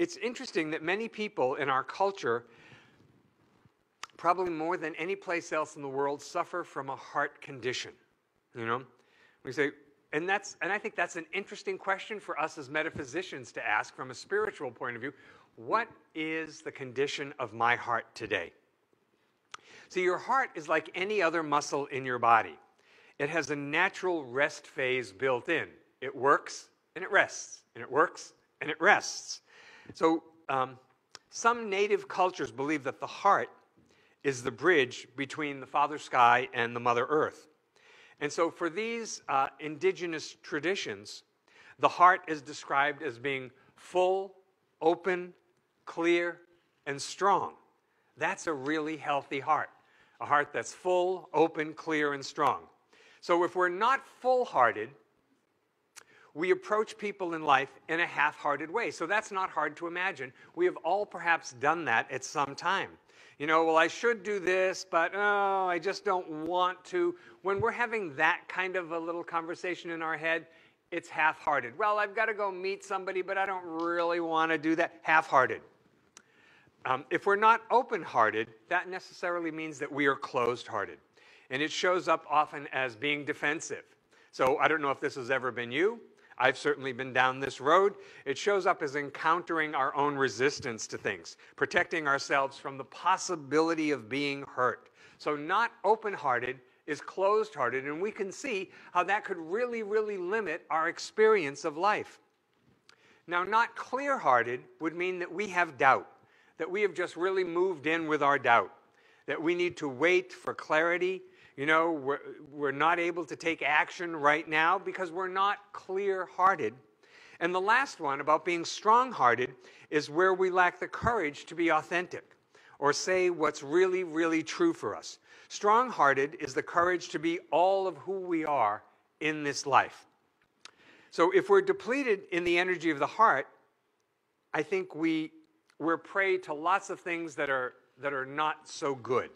it's interesting that many people in our culture, probably more than any place else in the world, suffer from a heart condition. You know, we say, and that's, and I think that's an interesting question for us as metaphysicians to ask from a spiritual point of view. What is the condition of my heart today? See, your heart is like any other muscle in your body. It has a natural rest phase built in. It works and it rests, and it works and it rests. So, um, some native cultures believe that the heart is the bridge between the Father Sky and the Mother Earth. And so, for these uh, indigenous traditions, the heart is described as being full, open, clear, and strong. That's a really healthy heart. A heart that's full, open, clear, and strong. So, if we're not full hearted, we approach people in life in a half hearted way. So, that's not hard to imagine. We have all perhaps done that at some time. You know, well, I should do this, but oh, I just don't want to. When we're having that kind of a little conversation in our head, it's half hearted. Well, I've got to go meet somebody, but I don't really want to do that. Half hearted. Um, if we're not open hearted, that necessarily means that we are closed hearted. And it shows up often as being defensive. So I don't know if this has ever been you. I've certainly been down this road. It shows up as encountering our own resistance to things, protecting ourselves from the possibility of being hurt. So, not open hearted is closed hearted, and we can see how that could really, really limit our experience of life. Now, not clear hearted would mean that we have doubt, that we have just really moved in with our doubt, that we need to wait for clarity you know, we're, we're not able to take action right now because we're not clear hearted. And the last one about being strong hearted is where we lack the courage to be authentic or say what's really, really true for us. Strong hearted is the courage to be all of who we are in this life. So if we're depleted in the energy of the heart, I think we, we're prey to lots of things that are, that are not so good.